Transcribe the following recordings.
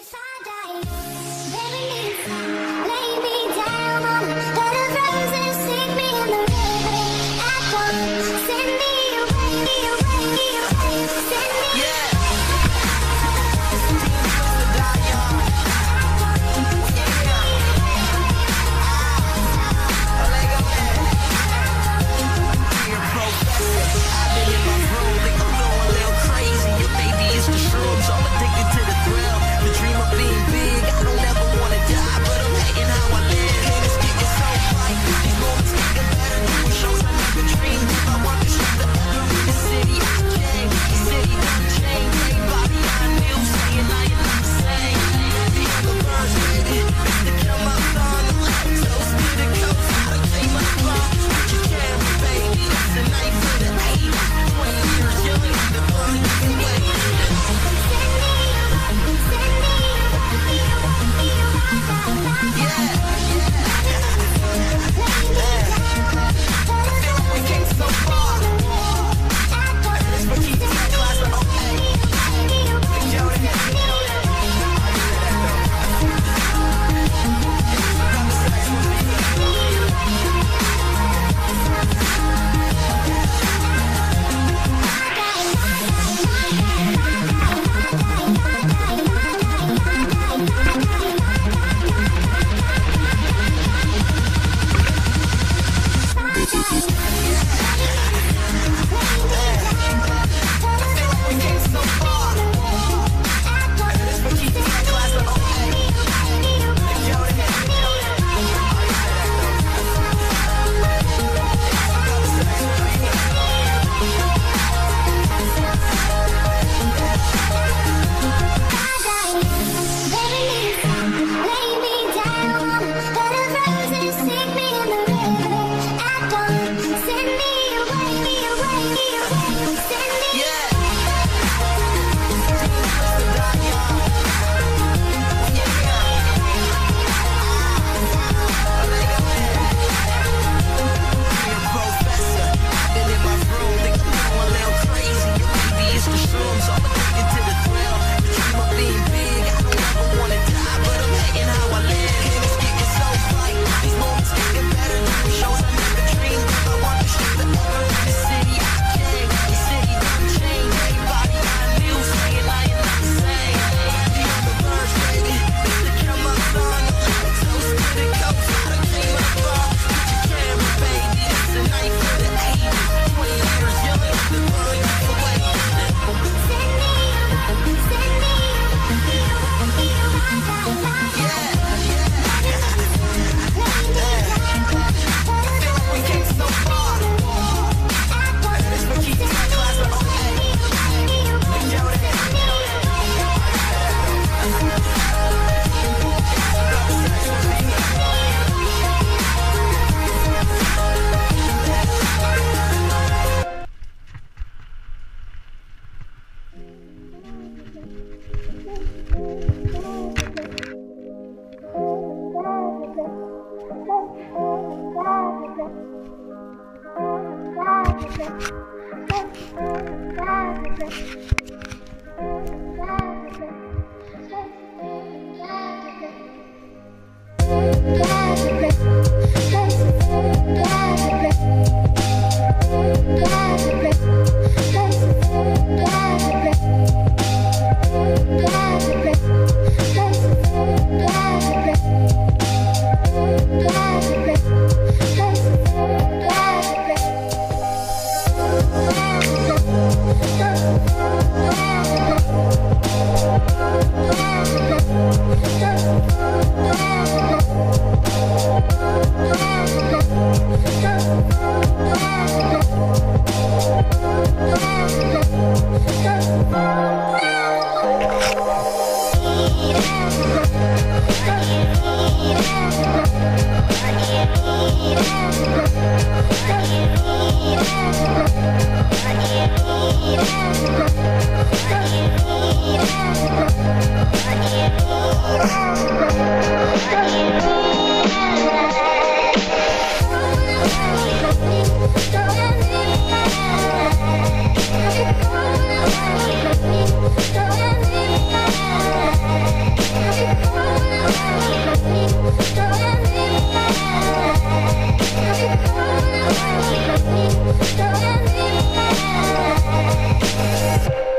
If I Thank you.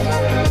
Thank